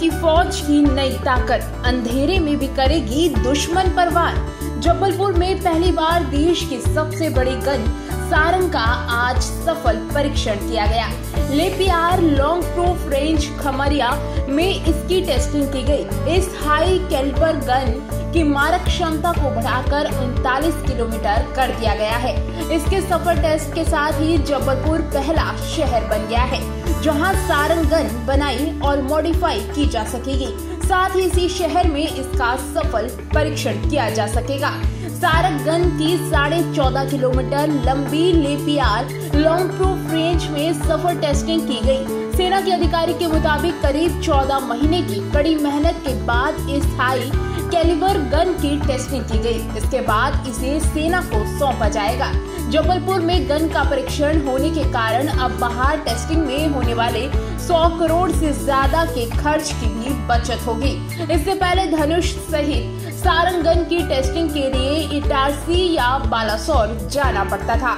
की फौज की नई ताकत। अंधेरे में भी करेगी दुश्मन पर वार जबलपुर में पहली बार देश की सबसे बड़ी गन सारंग का आज सफल परीक्षण किया गया। लेपियार लॉन्ग प्रूफ रेंज खमरिया में इसकी टेस्टिंग की गई। इस हाई कैलिबर गन की मारक क्षमता को बढ़ाकर उनतालीस किलोमीटर कर दिया गया है। इसके सफल टेस्ट के साथ ही जबलपुर पहला शहर बन गया है, जहाँ सारंग गन बनाई और मॉडिफाई की जा सकेगी। साथ ही इसी शहर में इसका सफल परीक्षण किया जा सकेगा। सारंग गन की साढ़े चौदह किलोमीटर लंबी लेपियार लॉन्ग प्रूफ रेंज में सफल टेस्टिंग की गई। सेना के अधिकारी के मुताबिक करीब 14 महीने की कड़ी मेहनत के बाद इस हाई कैलिबर गन की टेस्टिंग की गई। इसके बाद इसे सेना को सौंपा जाएगा। जबलपुर में गन का परीक्षण होने के कारण अब बाहर टेस्टिंग में होने वाले 100 करोड़ से ज़्यादा के खर्च की भी बचत होगी। इससे पहले धनुष सहित सारंग गन की टेस्टिंग के लिए इटारसी या बालासोर जाना पड़ता था।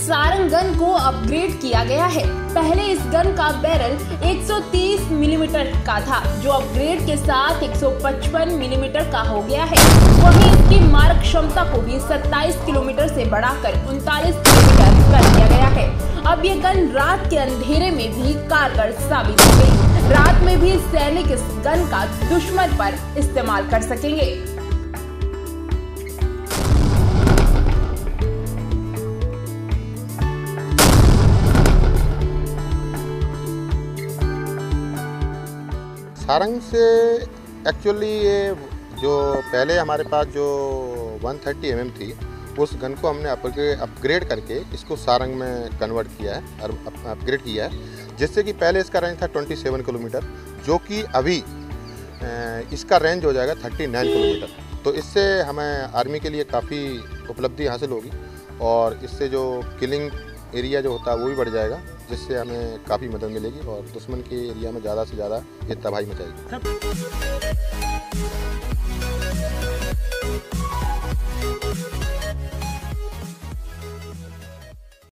सारंग गन को अपग्रेड किया गया है। पहले इस गन का बैरल 130 मिलीमीटर mm का था, जो अपग्रेड के साथ 155 मिलीमीटर mm का हो गया है। वहीं इसकी मार्ग क्षमता को भी 27 किलोमीटर से बढ़ाकर उनतालीस किलोमीटर कर दिया गया है। अब ये गन रात के अंधेरे में भी कारगर साबित हो गई। रात में भी सैनिक इस गन का दुश्मन पर इस्तेमाल कर सकेंगे। सारंग से एक्चुअली ये जो पहले हमारे पास जो 130 थर्टी mm थी, उस गन को हमने अपग्रेड करके इसको सारंग में कन्वर्ट किया है और अपग्रेड किया है। जिससे कि पहले इसका रेंज था 27 किलोमीटर जो कि अभी इसका रेंज हो जाएगा 39 किलोमीटर तो इससे हमें आर्मी के लिए काफ़ी उपलब्धि हासिल होगी और इससे जो किलिंग एरिया जो होता है वो भी बढ़ जाएगा। जिससे हमें काफ़ी मदद मिलेगी और दुश्मन के एरिया में ज़्यादा से ज़्यादा ये तबाही मचाएगी